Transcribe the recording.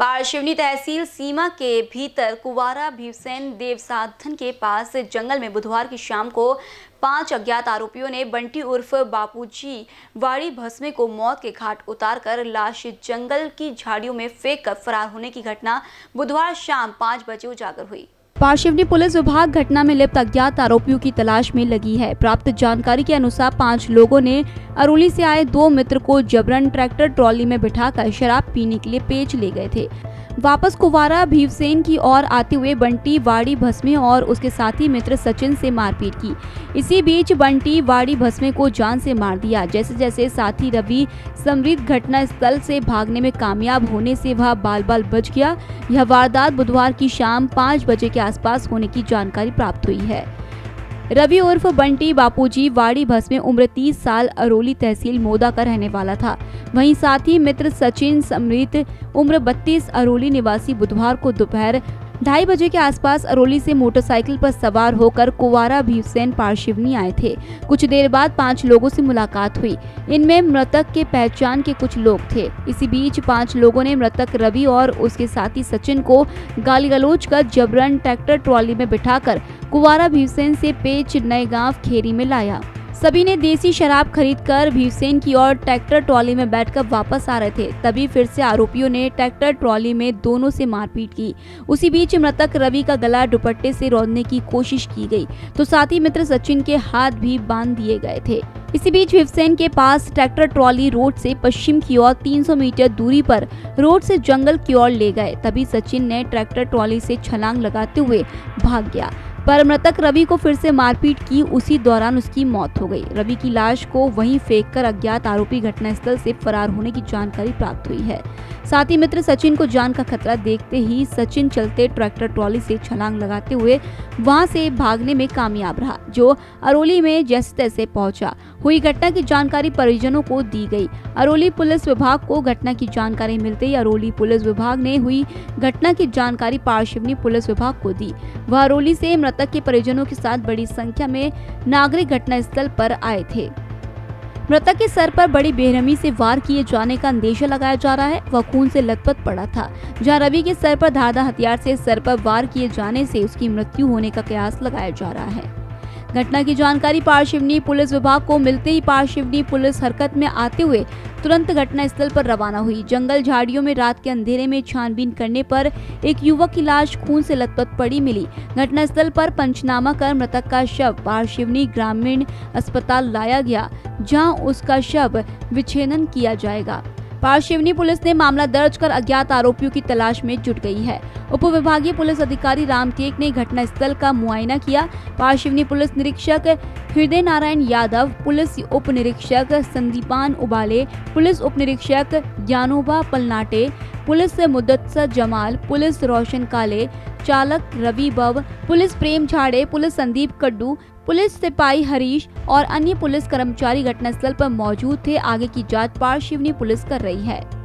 पारशिवनी तहसील सीमा के भीतर कुवारा भीवसेन देवसाधन के पास जंगल में बुधवार की शाम को पाँच अज्ञात आरोपियों ने बंटी उर्फ़ बापूजी वाड़ी भस्मे को मौत के घाट उतारकर लाश जंगल की झाड़ियों में फेंक कर फरार होने की घटना बुधवार शाम पाँच बजे उजागर हुई। पारशिवनी पुलिस विभाग घटना में लिप्त अज्ञात आरोपियों की तलाश में लगी है। प्राप्त जानकारी के अनुसार पाँच लोगों ने अरोली से आए दो मित्र को जबरन ट्रैक्टर ट्रॉली में बिठाकर शराब पीने के लिए पेच ले गए थे। वापस कुवारा भीवसेन की ओर आते हुए बंटी वाड़ी भस्मे और उसके साथी मित्र सचिन से मारपीट की। इसी बीच बंटी वाड़ी भस्मे को जान से मार दिया। जैसे जैसे साथी रवि समृद्ध घटना स्थल से भागने में कामयाब होने से वह बाल बाल बच गया। यह वारदात बुधवार की शाम पाँच बजे के आसपास होने की जानकारी प्राप्त हुई है। रवि उर्फ़ बंटी बापूजी वाड़ी भस में उम्र 30 साल, अरोली तहसील मोदा का रहने वाला था। वहीं साथी मित्र सचिन समृत उम्र 32 अरोली निवासी बुधवार को दोपहर ढाई बजे के आसपास अरोली से मोटरसाइकिल पर सवार होकर कुवारा भीमसेन पार्शिवनी आए थे। कुछ देर बाद पाँच लोगों से मुलाकात हुई। इनमें मृतक के पहचान के कुछ लोग थे। इसी बीच पाँच लोगों ने मृतक रवि और उसके साथी सचिन को गाली गलोच कर जबरन ट्रैक्टर ट्रॉली में बिठाकर कुवारा भीमसेन से पेच नए गाँव खेरी में लाया। सभी ने देसी शराब खरीदकर भीमसेन की ओर ट्रैक्टर ट्रॉली में बैठकर वापस आ रहे थे। तभी फिर से आरोपियों ने ट्रैक्टर ट्रॉली में दोनों से मारपीट की। उसी बीच मृतक रवि का गला दुपट्टे से रोधने की कोशिश की गई। तो साथी मित्र सचिन के हाथ भी बाँध दिए गए थे। इसी बीच भीमसेन के पास ट्रैक्टर ट्रॉली रोड से पश्चिम की ओर 300 मीटर दूरी पर रोड से जंगल की ओर ले गए। तभी सचिन ने ट्रैक्टर ट्रॉली से छलांग लगाते हुए भाग गया। पर मृतक रवि को फिर से मारपीट की उसी दौरान उसकी मौत हो गई। रवि की लाश को वहीं फेंककर अज्ञात आरोपी घटनास्थल से फरार होने की जानकारी प्राप्त हुई है। साथ ही मित्र सचिन को जान का खतरा देखते ही सचिन चलते ट्रैक्टर ट्रॉली से छलांग लगाते हुए वहाँ से भागने में कामयाब रहा, जो अरोली में जैसे तैसे पहुँचा। हुई घटना की जानकारी परिजनों को दी गई। अरोली पुलिस विभाग को घटना की जानकारी मिलते ही अरोली पुलिस विभाग ने हुई घटना की जानकारी पार्शिवनी पुलिस विभाग को दी। वह अरोली से मृतक के परिजनों के साथ बड़ी संख्या में नागरिक घटनास्थल पर आए थे। मृतक के सर पर बड़ी बेरहमी से वार किए जाने का अंदेशा लगाया जा रहा है। वह खून से लथपथ पड़ा था, जहाँ रवि के सर पर धारदार हथियार से सर पर वार किए जाने से उसकी मृत्यु होने का कयास लगाया जा रहा है। घटना की जानकारी पारशिवनी पुलिस विभाग को मिलते ही पारशिवनी पुलिस हरकत में आते हुए तुरंत घटना स्थल पर रवाना हुई। जंगल झाड़ियों में रात के अंधेरे में छानबीन करने पर एक युवक की लाश खून से लथपथ पड़ी मिली। घटना स्थल पर पंचनामा कर मृतक का शव पारशिवनी ग्रामीण अस्पताल लाया गया, जहाँ उसका शव विच्छेदन किया जाएगा। पारशिवनी पुलिस ने मामला दर्ज कर अज्ञात आरोपियों की तलाश में जुट गई है। उप विभागीय पुलिस अधिकारी राम केक ने घटना स्थल का मुआयना किया। पारशिवनी पुलिस निरीक्षक हृदय नारायण यादव, पुलिस उप निरीक्षक संदीपान उबाले, पुलिस उप निरीक्षक ज्ञानोबा पलनाटे, पुलिस मुदत्सर जमाल, पुलिस रोशन काले चालक रवि बब पुलिस प्रेम झाड़े, पुलिस संदीप कड्डू, पुलिस सिपाही हरीश और अन्य पुलिस कर्मचारी घटनास्थल पर मौजूद थे। आगे की जाँच पार शिवनी पुलिस कर रही है।